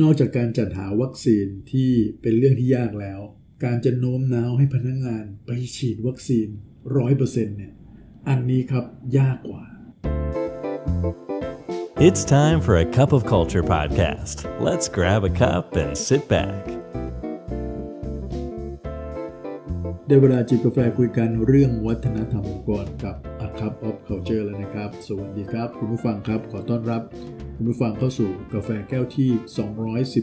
นอกจากการจัดหาวัคซีนที่เป็นเรื่องที่ยากแล้ว การจะโน้มน้าวให้พนักงงานไปฉีดวัคซีนร้อยเปอร์เซ็นต์เนี่ย อันนี้ครับยากกว่า It's time for a cup of culture podcast. Let's grab a cup and sit back. ได้เวลาจิบกาแฟคุยกันเรื่องวัฒนธรรมองค์กรกับ A Cup of Culture แล้วนะครับ สวัสดีครับ คุณผู้ฟังครับ ขอต้อนรับ คุณผู้ฟังเข้าสู่กาแฟแก้วที่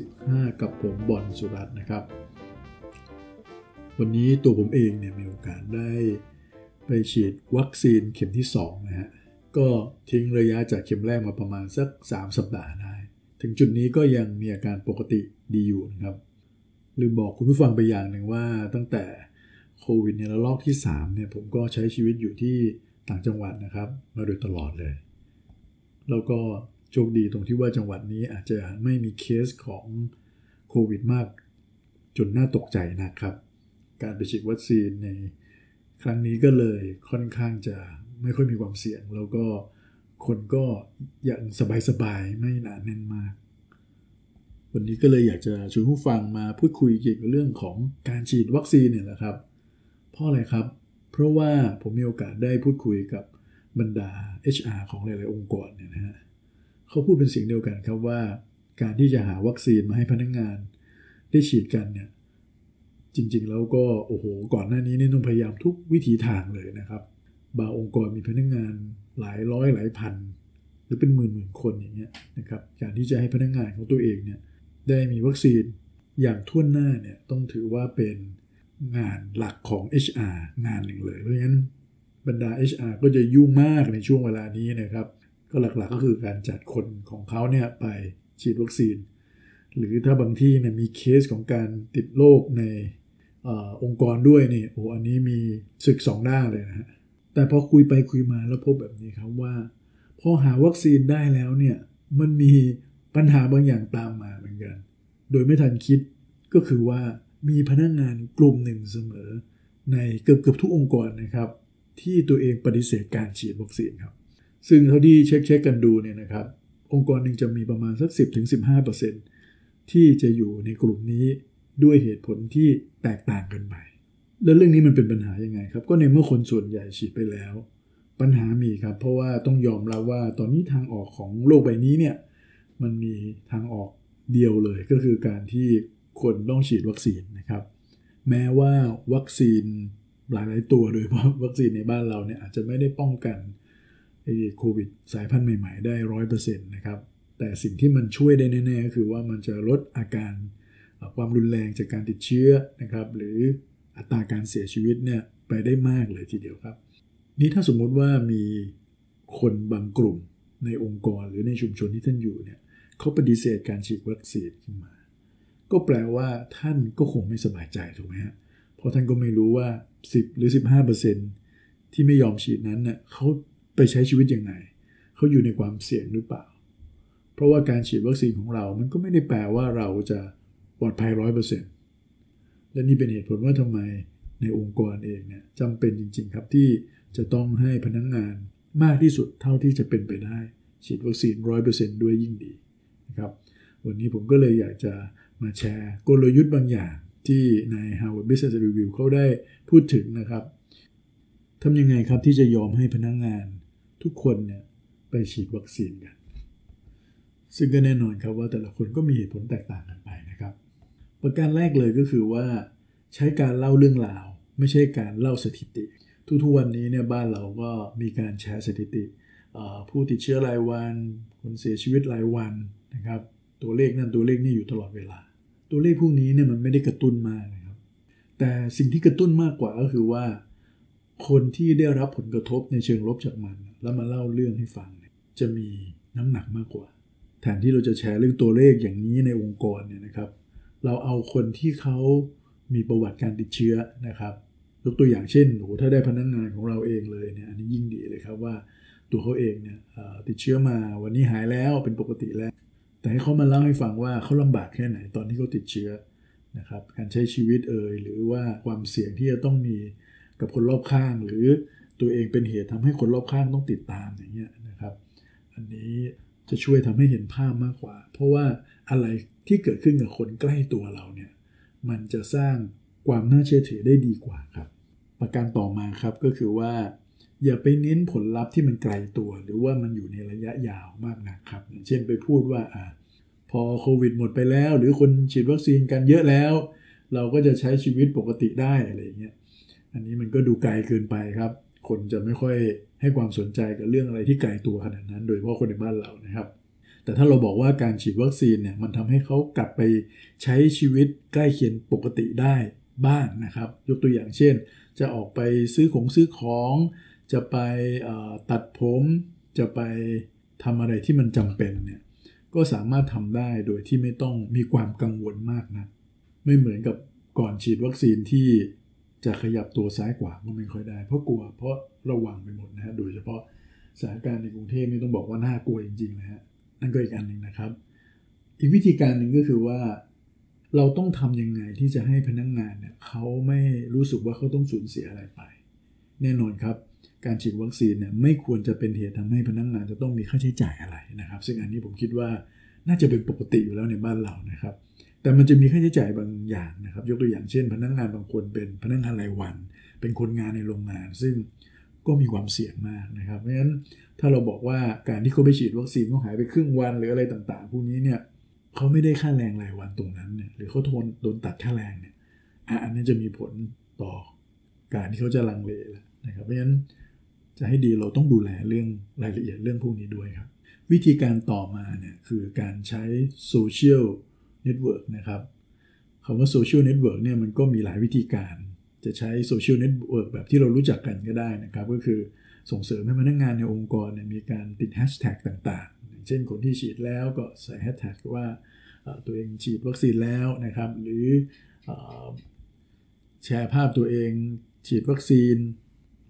215 กับผมบอลสุรัตน์นะครับ วันนี้ตัวผมเองเนี่ยมีโอกาสได้ไปฉีดวัคซีนเข็มที่ 2 นะฮะ ก็ทิ้งระยะจากเข็มแรกมาประมาณสัก 3 สัปดาห์ได้ ถึงจุดนี้ก็ยังมีอาการปกติดีอยู่นะครับ ลืมบอกคุณผู้ฟังไปอย่างหนึ่งว่าตั้งแต่ โควิดในระลอกที่3เนี่ยผมก็ใช้ชีวิตอยู่ที่ต่างจังหวัดนะครับ มาโดยตลอดเลย แล้วก็โชคดีตรงที่ว่าจังหวัดนี้อาจจะไม่มีเคสของโควิดมากจนน่าตกใจนะครับ การไปฉีดวัคซีนในครั้งนี้ก็เลยค่อนข้างจะไม่ค่อยมีความเสี่ยง แล้วก็คนก็ยังสบายๆไม่หนาแน่นมาก วันนี้ก็เลยอยากจะชวนผู้ฟังมาพูดคุยเกี่ยวกับเรื่องของการฉีดวัคซีนเนี่ยแหละครับ เพราะอะไรครับ เพราะว่าผมมีโอกาสได้พูดคุยกับบรรดา HR ของหลาย ๆ องค์กรเนี่ยนะฮะเขาพูดเป็นเสียงเดียวกันครับว่า การที่จะหาวัคซีนมาให้พนักงงาน ได้ฉีดกันเนี่ยจริง ๆ แล้วก็โอ้โหก่อนหน้านี้นี่ต้องพยายามทุกวิถีทางเลยนะครับ บางองค์กรมีพนักงงานหลายร้อยหลายพัน หรือเป็นหมื่นหมื่นคนอย่างเงี้ยนะครับการที่จะให้พนักงงานของตัวเองเนี่ยได้มีวัคซีนอย่างทั่วหน้าเนี่ยต้องถือว่าเป็น งานหลักของ HR งานหนึ่งเลยเพราะฉะนั้นบรรดา HR ก็จะยุ่งมากในช่วงเวลานี้นะครับ ก็หลักๆก็คือการจัดคนของเขาเนี่ยไปฉีดวัคซีน หรือถ้าบางที่เนี่ยมีเคสของการติดโรคในอองค์กรด้วยนี่โอ้อันนี้มีศึกสองด้านเลยนะฮะแต่พอคุยไปคุยมาแล้วพบแบบนี้ครับว่า พอหาวัคซีนได้แล้วเนี่ยมันมีปัญหาบางอย่างตามมาเหมือนกัน โดยไม่ทันคิดก็คือว่า มีพนักงงานกลุ่มหนึ่งเสมอ ในเกือบเกือบทุกองค์กรนะครับ ที่ตัวเองปฏิเสธการฉีดวัคซีนครับ ซึ่งเท่าที่เช็คเช็คกันดูเนี่ยนะครับ องค์กรหนึ่งจะมีประมาณสัก 10-15%ที่จะอยู่ในกลุ่มนี้ด้วยเหตุผลที่แตกต่างกันไป แล้วเรื่องนี้มันเป็นปัญหายังไงครับ ก็ในเมื่อคนส่วนใหญ่ฉีดไปแล้ว ปัญหามีครับ เพราะว่าต้องยอมรับว่าตอนนี้ทางออกของโลกใบนี้เนี่ยมันมีทางออกเดียวเลยก็คือการที่ คนต้องฉีดวัคซีนนะครับ แม้ว่าวัคซีนหลาย ๆ ตัวโดยเฉพาะวัคซีนในบ้านเราเนี่ยอาจจะไม่ได้ป้องกันโควิดสายพันธุ์ใหม่ ๆ ได้ร้อยเปอร์เซ็นต์นะครับ แต่สิ่งที่มันช่วยได้แน่ ๆ ก็คือว่ามันจะลดอาการความรุนแรงจากการติดเชื้อนะครับ หรืออัตราการเสียชีวิตเนี่ยไปได้มากเลยทีเดียวครับ นี่ถ้าสมมุติว่ามีคนบางกลุ่มในองค์กรหรือในชุมชนที่ท่านอยู่เนี่ยเขาปฏิเสธการฉีดวัคซีนขึ้นมา ก็แปลว่าท่านก็คงไม่สบายใจถูกไหมฮะเพราะท่านก็ไม่รู้ว่า 10 หรือ 15%ที่ไม่ยอมฉีดนั้นเน่ยเขาไปใช้ชีวิตยังไงเขาอยู่ในความเสี่ยงหรือเปล่า เพราะว่าการฉีดวัคซีนของเรา มันก็ไม่ได้แปลว่าเราจะปลอดภัยร้อยเปอร์เซ็นต์และนี่เป็นเหตุผลว่าทำไมในองค์กรเองเนี่ยจำเป็นจริง ๆ ครับที่จะต้องให้พนักงงานมากที่สุดเท่าที่จะเป็นไปได้ ฉีดวัคซีนร้อยเปอร์เซ็นต์ด้วยยิ่งดีนะครับ วันนี้ผมก็เลยอยากจะ มาแชร์กลยุทธ์บางอย่างที่ใน Harvard Business Review เขาได้พูดถึงนะครับทำยังไงครับที่จะยอมให้พนักงงานทุกคนเนี่ยไปฉีดวัคซีนกัน ซึ่งก็แน่นอนครับว่าแต่ละคนก็มีเหตุผลแตกต่างกันไปนะครับ ประการแรกเลยก็คือว่าใช้การเล่าเรื่องราว ไม่ใช่การเล่าสถิติ ทุกๆวันนี้เนี่ยบ้านเราก็มีการแชร์สถิติ ผู้ติดเชื้อรายวัน คนเสียชีวิตรายวันนะครับ ตัวเลขนั่นตัวเลขนี่อยู่ตลอดเวลา ตัวเลขพวกนี้เนี่ยมันไม่ได้กระตุ้นมากนะครับ แต่สิ่งที่กระตุ้นมากกว่าก็คือว่า คนที่ได้รับผลกระทบในเชิงลบจากมัน แล้วมาเล่าเรื่องให้ฟัง จะมีน้ำหนักมากกว่า แทนที่เราจะแชร์เรื่องตัวเลขอย่างนี้ในองค์กรเนี่ยนะครับ เราเอาคนที่เขามีประวัติการติดเชื้อนะครับยกตัวอย่างเช่นโอ้ถ้าได้พนักงงานของเราเองเลยเนี่ยอันนี้ยิ่งดีเลยครับว่าตัวเขาเองเนี่ยติดเชื้อมาวันนี้หายแล้วเป็นปกติแล้ว แต่ให้เขามาเล่าให้ฟังว่าเขาลำบากแค่ไหนตอนที่เขาติดเชื้อนะครับ การใช้ชีวิตเอ่ยหรือว่าความเสี่ยงที่จะต้องมีกับคนรอบข้าง หรือตัวเองเป็นเหตุทำให้คนรอบข้างต้องติดตามอย่างเงี้ยนะครับ อันนี้จะช่วยทำให้เห็นภาพมากกว่า เพราะว่าอะไรที่เกิดขึ้นกับคนใกล้ตัวเราเนี่ยมันจะสร้างความน่าเชื่อถือได้ดีกว่าครับ ประการต่อมาครับก็คือว่า อย่าไปเน้นผลลัพธ์ที่มันไกลตัว หรือว่ามันอยู่ในระยะยาวมากนะครับ เช่นไปพูดว่าอ่าพอโควิดหมดไปแล้ว หรือคนฉีดวัคซีนกันเยอะแล้ว เราก็จะใช้ชีวิตปกติได้อะไรอย่างเงี้ยอันนี้มันก็ดูไกลเกินไปครับ คนจะไม่ค่อยให้ความสนใจกับเรื่องอะไรที่ไกลตัวขนาดนั้น โดยเฉพาะคนในบ้านเรานะครับ แต่ถ้าเราบอกว่าการฉีดวัคซีนเนี่ยมันทำให้เขากลับไปใช้ชีวิตใกล้เคียงปกติได้บ้างนะครับ ยกตัวอย่างเช่น จะออกไปซื้อของซื้อของ จะไปตัดผม จะไปทำอะไรที่มันจำเป็นเนี่ยก็สามารถทำได้โดยที่ไม่ต้องมีความกังวลมากนะไม่เหมือนกับก่อนฉีดวัคซีนที่จะขยับตัวซ้ายขวาก็ไม่ค่อยได้ เพราะกลัวเพราะระวังไปหมดนะฮะโดยเฉพาะสถานการณ์ในกรุงเทพนี่ต้องบอกว่าน่ากลัวจริงๆนะฮะนั่นก็อีกอันหนึ่งนะครับ อีกวิธีการหนึ่งก็คือว่า เราต้องทำยังไงที่จะให้พนักงงานเนี่ยเขาไม่รู้สึกว่าเขาต้องสูญเสียอะไรไป แน่นอนครับ การฉีดวัคซีนเนี่ยไม่ควรจะเป็นเหตุทำให้พนักงงานจะต้องมีค่าใช้จ่ายอะไรนะครับ ซึ่งอันนี้ผมคิดว่าน่าจะเป็นปกติอยู่แล้วในบ้านเรานะครับ แต่มันจะมีค่าใช้จ่ายบางอย่างนะครับ ยกตัวอย่างเช่น พนักงงานบางคนเป็นพนักงานรายวัน เป็นคนงานในโรงงาน ซึ่งก็มีความเสี่ยงมากนะครับ เพราะฉะนั้นถ้าเราบอกว่าการที่เขาไปฉีดวัคซีนเขาหายไปครึ่งวันหรืออะไรต่างๆ พวกนี้เนี่ยเขาไม่ได้ค่าแรงรายวันตรงนั้นเนี่ยหรือเขาทนโดนตัดค่าแรงเนี่ยอันนี้จะมีผลต่อการที่เขาจะลังเลแล้วนะครับ เพราะฉะนั้น จะให้ดีเราต้องดูแลเรื่องรายละเอียดเรื่องพวกนี้ด้วยครับ วิธีการต่อมาเนี่ยคือการใช้ social network นะครับคำว่า social network เนี่ยมันก็มีหลายวิธีการ จะใช้ social network แบบที่เรารู้จักกันก็ได้นะครับ ก็คือส่งเสริมให้พนักงานในองค์กรเนี่ยมีการติดแฮชแท็กต่างๆ เช่นคนที่ฉีดแล้วก็ใส่แฮชแท็กว่าตัวเองฉีดวัคซีนแล้วนะครับ หรือแชร์ภาพตัวเองฉีดวัคซีน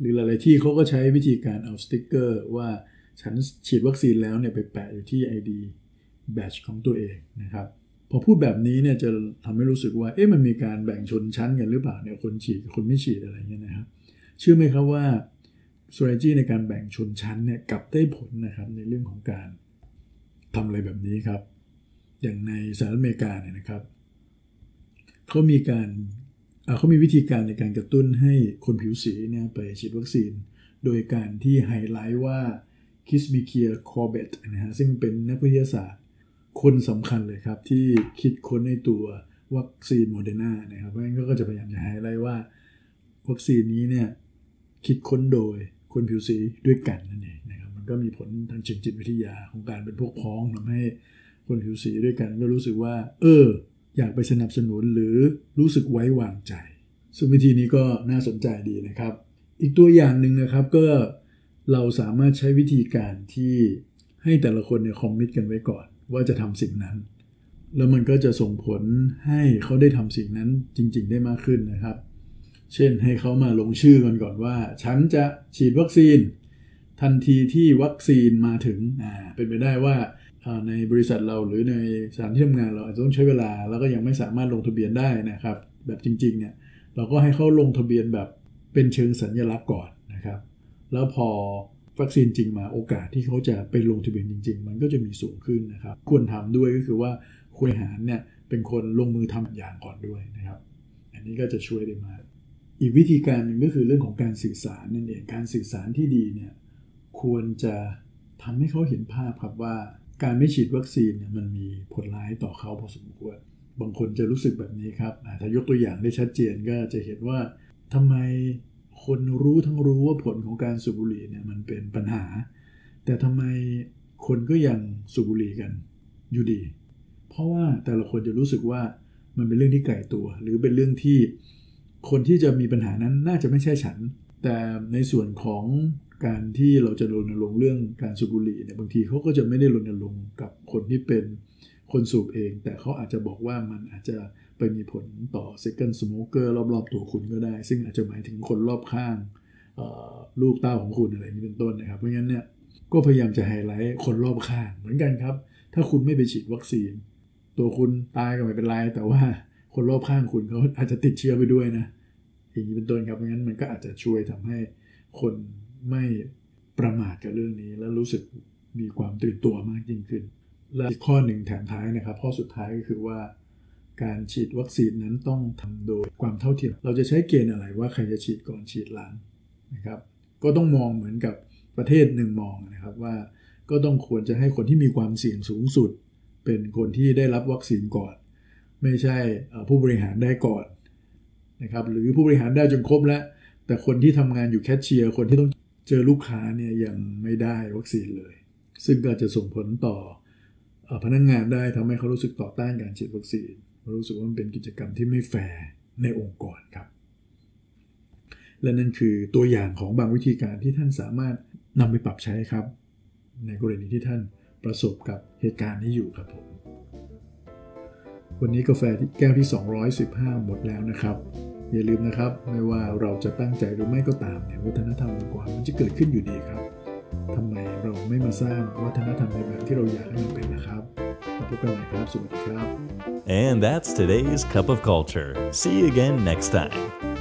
หรือหลาย ๆ ที่เขาก็ใช้วิธีการเอาสติ๊กเกอร์ว่าฉันฉีดวัคซีนแล้วเนี่ยไปแปะอยู่ที่ ID badge ของตัวเองนะครับ พอพูดแบบนี้เนี่ยจะทำให้รู้สึกว่าเอ๊ะมันมีการแบ่งชนชั้นกันหรือเปล่าเนี่ยคนฉีดกับคนไม่ฉีดอะไรเงี้ยนะครับเชื่อไหมครับว่า strategy ในการแบ่งชนชั้นเนี่ยกลับได้ผลนะครับในเรื่องของการทำอะไรแบบนี้ครับ อย่างในสหรัฐอเมริกาเนี่ยนะครับเขามีการ เขามีวิธีการในการกระตุ้นให้คนผิวสีเนี่ยไปฉีดวัคซีน โดยการที่ไฮไลท์ว่า Kizzmekia Corbett นะฮะซึ่งเป็นนักวิทยาศาสตร์ คนสำคัญเลยครับ ที่คิดค้นในตัววัคซีนโมเดอร์นานะครับเพราะฉะนั้นก็จะพยายามจะไฮไลท์ว่า วัคซีนนี้เนี่ยคิดค้นโดยคนผิวสีด้วยกันนั่นเองนะครับมันก็มีผลทางเชิงจิตวิทยาของการเป็นพวกพ้องทำให้คนผิวสีด้วยกันก็รู้สึกว่า เออ อยากไปสนับสนุนหรือรู้สึกไว้วางใจ ซึ่งวิธีนี้ก็น่าสนใจดีนะครับ อีกตัวอย่างหนึ่งนะครับก็เราสามารถใช้วิธีการที่ให้แต่ละคนเนี่ยคอมมิตกันไว้ก่อน ว่าจะทำสิ่งนั้น แล้วมันก็จะส่งผลให้เขาได้ทำสิ่งนั้นจริง ๆ ได้มากขึ้นนะครับ เช่นให้เขามาลงชื่อกันก่อนว่า ฉันจะฉีดวัคซีน ทันทีที่วัคซีนมาถึงอ่าเป็นไปได้ว่าในบริษัทเราหรือในสถานที่ทำงานเราอาจจะต้องใช้เวลา แล้วก็ยังไม่สามารถลงทะเบียนได้นะครับ แบบจริงๆเนี่ยเราก็ให้เขาลงทะเบียนแบบเป็นเชิงสัญญลักษณ์ก่อนนะครับ แล้วพอวัคซีนจริงมาโอกาสที่เขาจะไปลงทะเบียนจริง ๆ มันก็จะมีสูงขึ้นนะครับ ควรทำด้วยก็คือว่าคุยหารเนี่ยเป็นคนลงมือทำอย่างก่อนด้วยนะครับ อันนี้ก็จะช่วยได้มากอีกวิธีการหนึ่งก็คือเรื่องของการสื่อสารนั่นเองการสื่อสารที่ดีเนี่ย ควรจะทำให้เขาเห็นภาพครับว่า การไม่ฉีดวัคซีนเนี่ยมันมีผลร้ายต่อเขาพอสมควร บางคนจะรู้สึกแบบนี้ครับถ้ายกตัวอย่างได้ชัดเจนก็จะเห็นว่าทำไมคนรู้ทั้งรู้ว่าผลของการสูบบุหรี่เนี่ยมันเป็นปัญหา แต่ทำไมคนก็ยังสูบบุหรี่กันอยู่ดี เพราะว่าแต่ละคนจะรู้สึกว่ามันเป็นเรื่องที่ไกลตัว หรือเป็นเรื่องที่คนที่จะมีปัญหานั้นน่าจะไม่ใช่ฉัน แต่ในส่วนของ การที่เราจะรณรงค์เรื่องการสูบบุหรี่เนี่ยบางทีเขาก็จะไม่ได้รณรงค์กับคนที่เป็นคนสูบเอง แต่เขาอาจจะบอกว่ามันอาจจะไปมีผลต่อ second smoker รอบๆตัวคุณก็ได้ ซึ่งอาจจะหมายถึงคนรอบข้างลูกเต้าของคุณอะไรนี้เป็นต้นนะครับ เพราะงั้นเนี่ยก็พยายามจะไฮไลท์คนรอบข้างเหมือนกันครับ ถ้าคุณไม่ไปฉีดวัคซีน ตัวคุณตายก็ไม่เป็นไร แต่ว่าคนรอบข้างคุณเขาอาจจะติดเชื้อไปด้วยนะอย่างนี้เป็นต้นครับเพราะงั้นมันก็อาจจะช่วยทำให้คน ไม่ประมาทกับเรื่องนี้ แล้วรู้สึกมีความตื่นตัวมากยิ่งขึ้น และอีกข้อหนึ่งแถมท้ายนะครับข้อสุดท้ายก็คือว่า การฉีดวัคซีนนั้นต้องทำโดยความเท่าเทียม เราจะใช้เกณฑ์อะไรว่าใครจะฉีดก่อนฉีดหลังนะครับ ก็ต้องมองเหมือนกับประเทศหนึ่งมองนะครับว่าก็ต้องควรจะให้คนที่มีความเสี่ยงสูงสุด เป็นคนที่ได้รับวัคซีนก่อน ไม่ใช่ผู้บริหารได้ก่อนนะครับหรือผู้บริหารได้จนครบแล้ว แต่คนที่ทำงานอยู่ cashier คนที่ต้อง เจอลูกค้าเนี่ยยังไม่ได้วัคซีนเลย ซึ่งก็จะส่งผลต่อพนักงานได้ทำให้เขารู้สึกต่อต้านการฉีดวัคซีนรู้สึกว่ามันเป็นกิจกรรมที่ไม่แฟร์ในองค์กรครับ และนั่นคือตัวอย่างของบางวิธีการที่ท่านสามารถนำไปปรับใช้ครับ ในกรณีที่ท่านประสบกับเหตุการณ์นี้อยู่ครับผมวันนี้กาแฟที่แก้วที่ 215 หมดแล้วนะครับ อย่าลืมนะครับ ไม่ว่าเราจะตั้งใจหรือไม่ก็ตามเนี่ยวัฒนธรรมองค์กรมันจะเกิดขึ้นอยู่ดีครับทำไมเราไม่มาสร้างวัฒนธรรมในแบบที่เราอยากให้มันเป็นนะครับมาพบกันใหม่ครับสวัสดีครับ And that's today's Cup of Culture. See you again next time.